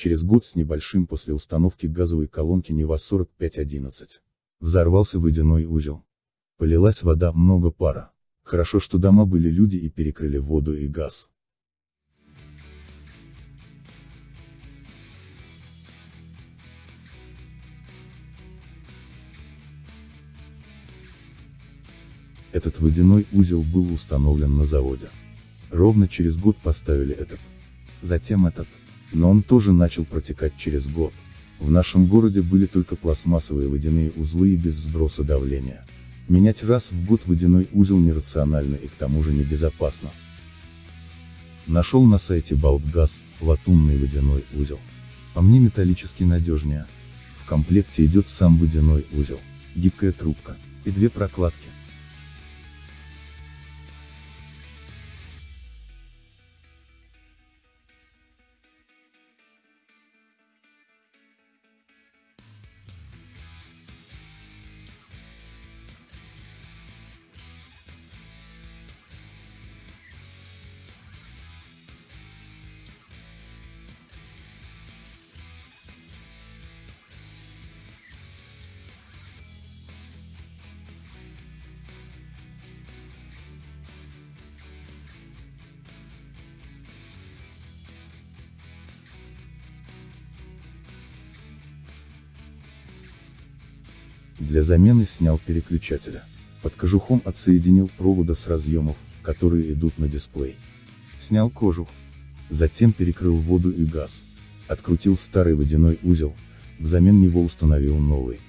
через год с небольшим после установки газовой колонки Нева 4511. Взорвался водяной узел. Полилась вода, много пара. Хорошо, что дома были люди и перекрыли воду и газ. Этот водяной узел был установлен на заводе. Ровно через год поставили этот. Затем этот. Но он тоже начал протекать через год. В нашем городе были только пластмассовые водяные узлы и без сброса давления. Менять раз в год водяной узел нерационально и к тому же небезопасно. Нашел на сайте Балтгаз, латунный водяной узел. По мне металлический надежнее. В комплекте идет сам водяной узел, гибкая трубка, и две прокладки. Для замены снял переключателя. Под кожухом отсоединил провода с разъемов, которые идут на дисплей. Снял кожух. Затем перекрыл воду и газ. Открутил старый водяной узел, взамен него установил новый.